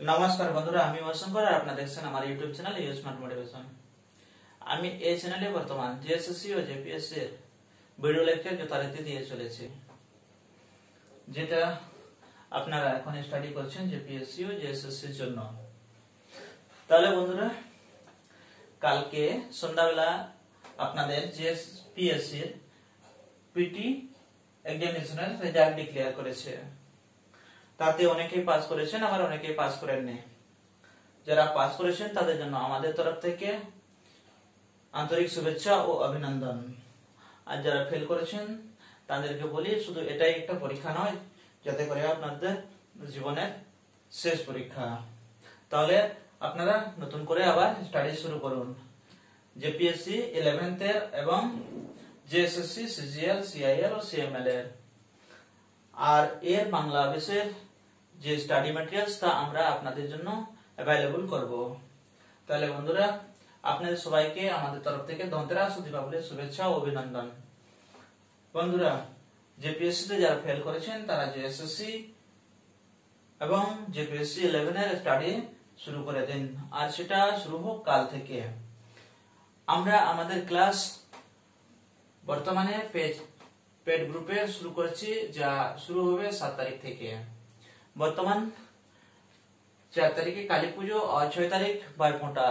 নমস্কার বন্ধুরা, আমি অসংকর আর আপনারা দেখছেন আমার YouTube channel U smart motivation আমি এই চ্যানেলে বর্তমান জিএসএসসি ও জেপিএসসি এর ভিডিও লেকচার যথারীতি দিয়ে চলেছি, যেটা আপনারা এখন স্টাডি করছেন জেপিএসসি ও জিএসএসসি এর জন্য। তাহলে বন্ধুরা, কালকে সন্ধ্যাবেলা আপনাদের জিএসপিএসসি এর পিটি এক্সামিনেশনের রেজাল্ট ডিক্লেয়ার করেছে। তাতে অনেকেই পাস করেছেন, আবার অনেকেই পাস করেননি। যারা পাস করেছেন, তাদের জন্য আমাদের তরফ থেকে আন্তরিক শুভেচ্ছা ও অভিনন্দন। আর যারা ফেল করেছেন, তাদেরকে বলি শুধু এটাই একটা পরীক্ষা নয়, যাতে করে আপনাদের জীবনের শেষ পরীক্ষা। তাহলে আপনারা নতুন করে আবার স্টাডি শুরু করুন। জেপিএসসি ইলেভেন্থ এর এবং জেএসএসসি সিজিএল সিআইএল ও সিএমএল এর। আর এর বাংলা বিষয়ের যে স্টাডি ম্যাটেরিয়ালস তা আমরা আপনাদের জন্য অ্যাভেলেবল করব। তাহলে বন্ধুরা, আপনাদের সবাইকে আমাদের তরফ থেকে ধনতেরাস ও দীপাবলির শুভেচ্ছা ও অভিনন্দন। বন্ধুরা জেপিএসসি তে যারা ফেল করেছেন, তারা জেএসএসসি এবং জেপিএসসি ইলেভেন এর স্টাডি শুরু করে দিন। আর সেটা শুরু হোক কাল থেকে। আমরা আমাদের ক্লাস বর্তমানে পেজ পেড গ্রুপে শুরু করছি, যা শুরু হবে সাত তারিখ থেকে। বর্তমান চার তারিখে কালী পুজো আর ছয় তারিখ বাইফোঁটা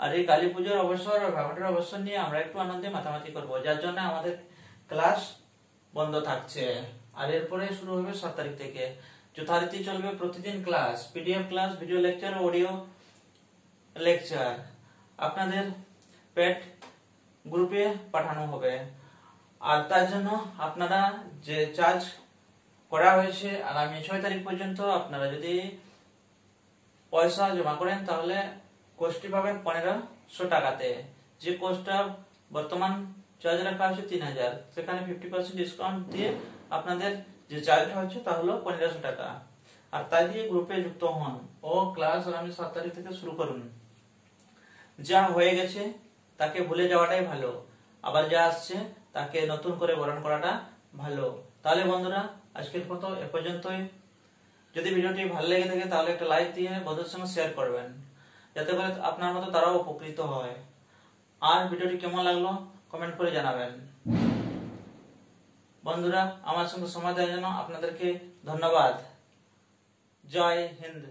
আর এই কালী পুজোর অবসর ভাইফোঁটার অবসর নিয়ে আমরা একটু আনন্দে মাতামাতি করব, যার জন্য আমাদের ক্লাস বন্ধ থাকছে। আর এরপরে শুরু হবে সাত তারিখ থেকে। যথারীতি চলবে প্রতিদিন class, PDF class, video lecture, audio lecture. আপনাদের পেট গ্রুপে পাঠানো হবে। আর তার জন্য আপনারা যে চার্জ করা হয়েছে আগামী ছয় তারিখ পর্যন্ত। আপনারা যদি পয়সা জমা করেন, তাহলে কোর্সটি পাবেন পনেরোশো টাকাতে। যে কোর্সটা বর্তমান চার্জ রাখা হচ্ছে তিন হাজার। সেখানে ফিফটি পার্সেন্ট ডিসকাউন্ট দিয়ে আপনাদের যে চার্জটা হচ্ছে তা হলো পনেরোশো টাকা। আর তাই দিয়ে গ্রুপে যুক্ত হন ও ক্লাস আগামী সাত তারিখ থেকে শুরু করুন। যা হয়ে গেছে, তাকে ভুলে যাওয়াটাই ভালো। আবার যা আসছে, তাকে নতুন করে বরণ করাটা ভালো। তাহলে বন্ধুরা আজকের মতো এ পর্যন্তই। যদি ভিডিওটি ভালো লেগে থাকে, তাহলে একটা লাইক দিয়ে বন্ধুদের সঙ্গে শেয়ার করবেন, যাতে করে আপনার মতো তারাও উপকৃত হয়। আর ভিডিওটি কেমন লাগল, কমেন্ট করে জানাবেন। বন্ধুরা, আমার সঙ্গে সময় দেওয়ার জন্য আপনাদেরকে ধন্যবাদ। জয় হিন্দ।